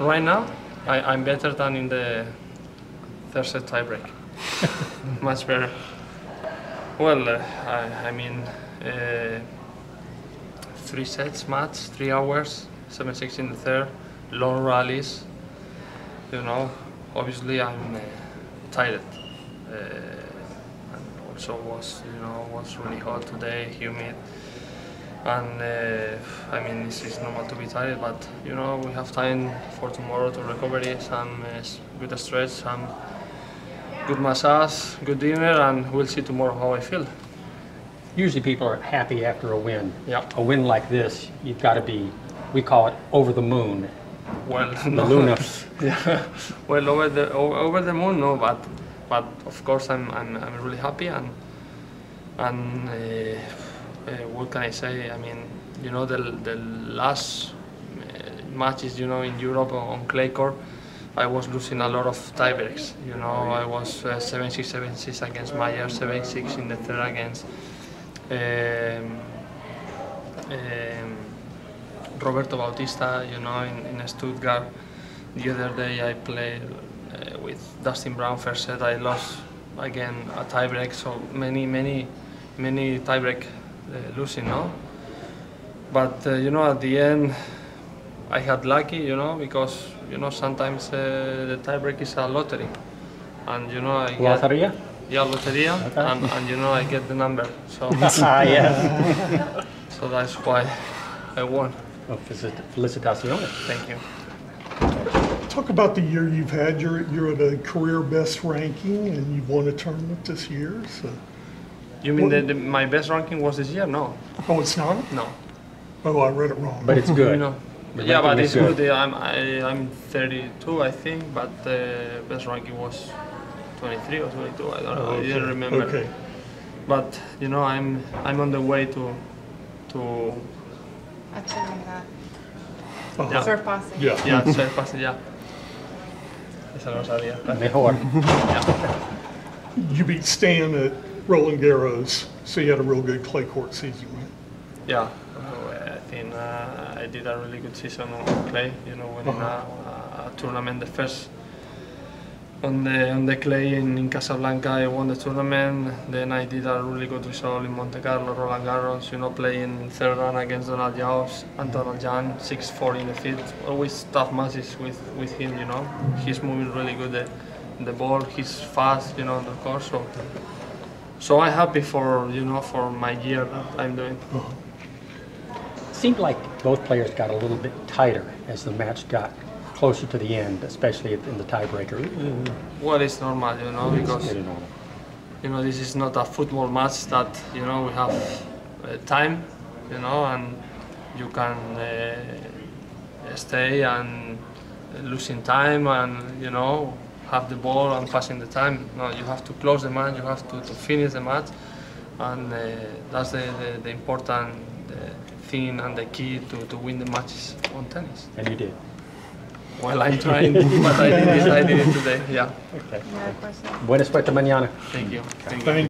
right now, I, I'm better than in the third set tiebreak. Much better. Well, uh, I, I mean, uh, three sets match, three hours, 7-6 in the third, long rallies. You know, obviously I'm uh, tired. Uh, and also was, you know, was really hot today, humid. And uh, I mean, it's, it's normal to be tired, but you know, we have time for tomorrow to recover, some uh, good stretch, some good massage, good dinner, and we'll see tomorrow how I feel. Usually people are happy after a win. Yeah. A win like this, you've got to be, we call it over the moon. Well, The no. Luna. yeah. Well, over the over the moon, no, but but of course I'm I'm, I'm really happy and and uh, can I say? I mean, you know, the the last uh, matches, you know, in Europe on clay court. I was losing a lot of tiebreaks. You know, I was uh, 7-6, 7-6 against Mayer, 7-6 in the third against um, um, Roberto Bautista, you know, in, in Stuttgart. The other day I played uh, with Dustin Brown first set. I lost again a tiebreak, so many, many, many tiebreak losing, no? But uh, you know, at the end, I had lucky, you know, because you know sometimes uh, the tiebreak is a lottery, and you know I get Loteria? yeah loteria, Okay. and, and you know I get the number, so Ah, yes. so that's why I won. Well, felici- Felicitaciones. Thank you. Talk about the year you've had. You're, you're at a career best ranking and you've won a tournament this year. So, You mean that the, my best ranking was this year? No, oh, it's not? no. Oh, I read it wrong. But it's good. No. The yeah, but ranking it's is good. good. I'm I, I'm 32, I think, but the best ranking was 23 or 22. I don't know. Oh, I didn't remember. Okay. But you know, I'm I'm on the way to to Achieving that. Uh-huh. Yeah. Surpassing. Yeah. yeah, ser fácil ya. Esa no lo sabía. Mejor. You beat Stan at Roland Garros, so you had a real good clay court season, right? Yeah, uh, I think uh, I did a really good season on clay. You know, winning a, a tournament, the first on the on the clay in, in Casablanca. I won the tournament. Then I did a really good result in Monte Carlo, Roland Garros. You know, playing third round against Donald Jaus and Donald Jan, 6-4 in the field. Always tough matches with with him. You know, he's moving really good the, the ball. He's fast. You know, on the court. So. So I'm happy for you know for my year that I'm doing. It Seemed like both players got a little bit tighter as the match got closer to the end, especially in the tiebreaker. Well, it's normal, you know, because you know this is not a football match that you know we have uh, time, you know, and you can uh, stay and losing time and you know have the ball and passing the time. No, you have to close the match. You have to, to finish the match, and uh, that's the, the, the important uh, thing and the key to, to win the matches on tennis. And you did. Well, I'm trying, but I did it. I did it today. Yeah. Okay. Yeah, of course. Buena suerte mañana. Thank you. Thank you. Thank